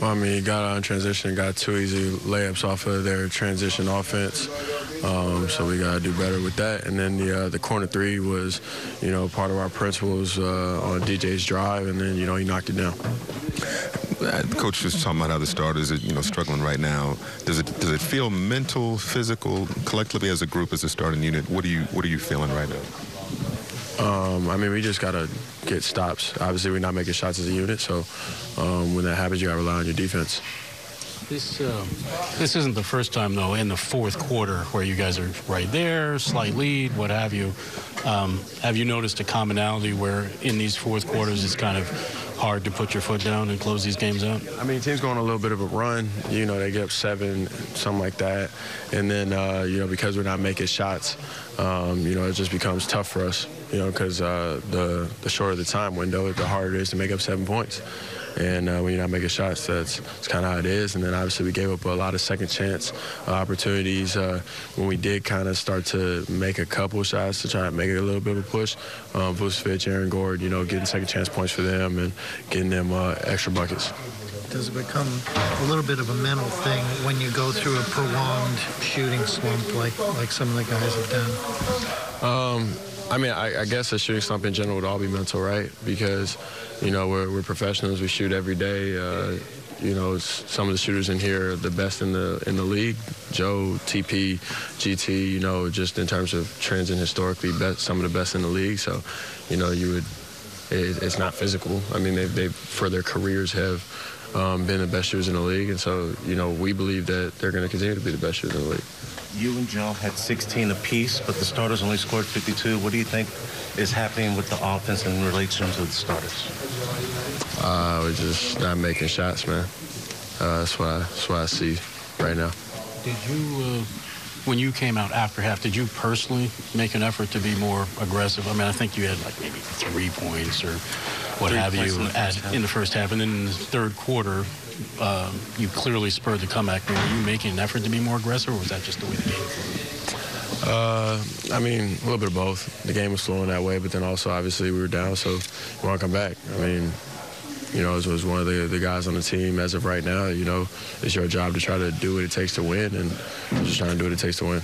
Well, I mean, he got on transition, got two easy layups off of their transition offense. Um, so we got to do better with that. And then the uh, the corner three was, you know, part of our principles uh, on DJ's drive, and then you know he knocked it down. Coach was talking about how the starters are, you know, struggling right now. Does it does it feel mental, physical, collectively as a group, as a starting unit? What are you what are you feeling right now? Um, I mean, we just got to get stops. Obviously, we're not making shots as a unit, so um, when that happens, you got to rely on your defense. This uh, this isn't the first time though in the fourth quarter where you guys are right there, slight lead, what have you. Um, have you noticed a commonality where in these fourth quarters it's kind of hard to put your foot down and close these games out? I mean, teams going a little bit of a run. You know, they get up seven, something like that, and then uh, you know because we're not making shots, um, you know, it just becomes tough for us. You know, because uh, the the shorter the time window, the harder it is to make up seven points. And uh, when you're not making shots, that's, that's kind of how it is. And then obviously we gave up a lot of second chance uh, opportunities uh, when we did kind of start to make a couple shots to try to make it a little bit of a push. Um, Vucevic, Aaron Gordon, you know, getting second chance points for them and getting them uh, extra buckets. Does it become a little bit of a mental thing when you go through a prolonged shooting slump like like some of the guys have done? Um, I mean, I, I, guess a shooting slump in general would all be mental, right? Because, you know, we're, we're professionals. We shoot every day. Uh, you know, some of the shooters in here are the best in the in the league. Joe, TP, GT. You know, just in terms of trends and historically, best, some of the best in the league. So, you know, you would. It, it's not physical. I mean, they they for their careers have um, been the best shooters in the league, and so you know, we believe that they're going to continue to be the best shooters in the league. You and Joe had 16 apiece, but the starters only scored 52. What do you think is happening with the offense in relation to the starters? Uh, we're just not making shots, man. Uh, that's what I, that's what I see right now. Did you, uh, when you came out after half, did you personally make an effort to be more aggressive? I mean, I think you had like maybe three points or what three have you in the, in the first half, and then in the third quarter, um, you clearly spurred the comeback. Were you making an effort to be more aggressive, or was that just the way the game flowed? Uh, I mean, a little bit of both. The game was flowing that way, but then also, obviously, we were down, so you want to come back. I mean, you know, as was one of the, the guys on the team as of right now, you know, it's your job to try to do what it takes to win, and just trying to do what it takes to win.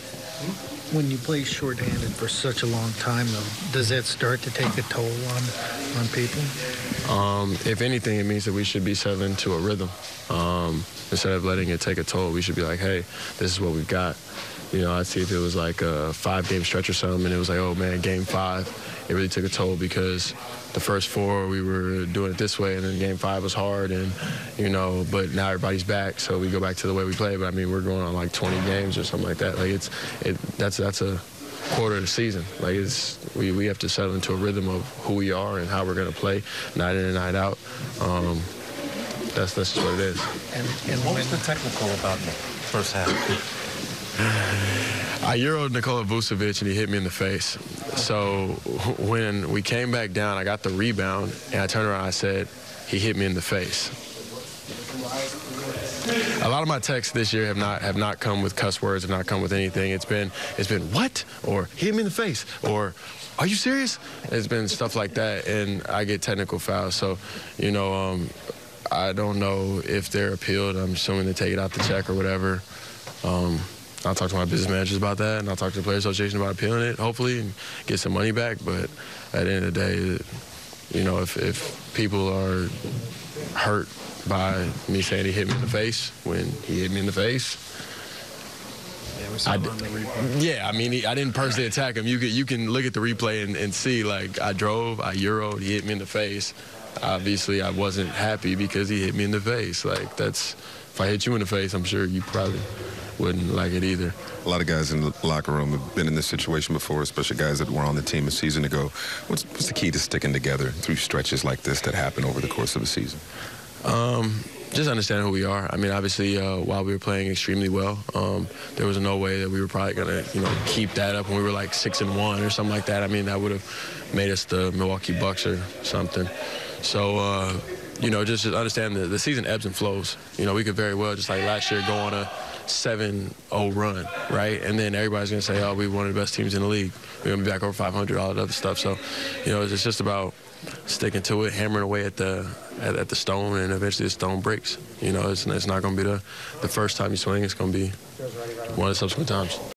When you play shorthanded for such a long time, though, does that start to take a toll on on people? Um, if anything, it means that we should be settling to a rhythm. Um, instead of letting it take a toll, we should be like, hey, this is what we've got. You know, I'd see if it was like a five-game stretch or something, and it was like, oh man, game five, it really took a toll because the first four we were doing it this way, and then game five was hard, and you know, but now everybody's back, so we go back to the way we play. But I mean, we're going on like 20 games or something like that. Like it's, it, that's that's a quarter of the season. Like it's we, we have to settle into a rhythm of who we are and how we're going to play night in and night out. Um, that's that's just what it is. And, and what was the technical about the first half? I euroed Nikola Vucevic and he hit me in the face. So when we came back down, I got the rebound and I turned around and I said, he hit me in the face. A lot of my techs this year have not have not come with cuss words, have not come with anything. It's been it's been what or hit me in the face or are you serious? It's been stuff like that, and I get technical fouls. So, you know, um, I don't know if they're appealed. I'm assuming they take it out the check or whatever. Um, I'll talk to my business managers about that, and I'll talk to the Players Association about appealing it, hopefully, and get some money back. But at the end of the day, you know, if, if people are hurt by me saying he hit me in the face when he hit me in the face, I yeah, I mean, he, I didn't personally attack him. You can you can look at the replay and, and see like I drove, I euroed, he hit me in the face. Obviously, I wasn't happy because he hit me in the face. Like that's if I hit you in the face, I'm sure you probably wouldn't like it either. A lot of guys in the locker room have been in this situation before, especially guys that were on the team a season ago. What's, what's the key to sticking together through stretches like this that happen over the course of a season? Um, just understanding who we are. I mean, obviously, uh, while we were playing extremely well, um, there was no way that we were probably gonna, you know, keep that up when we were like six and one or something like that. I mean, that would have made us the Milwaukee Bucks or something. So, uh, you know, just, just understand that the season ebbs and flows. You know, we could very well just like last year go on a 7-0 run, right? And then everybody's gonna say, oh, we one of the best teams in the league. We're gonna be back over 500, all that other stuff. So, you know, it's just about sticking to it, hammering away at the at, at the stone, and eventually the stone breaks. You know, it's, it's not going to be the, the first time you swing. It's going to be one of the subsequent times.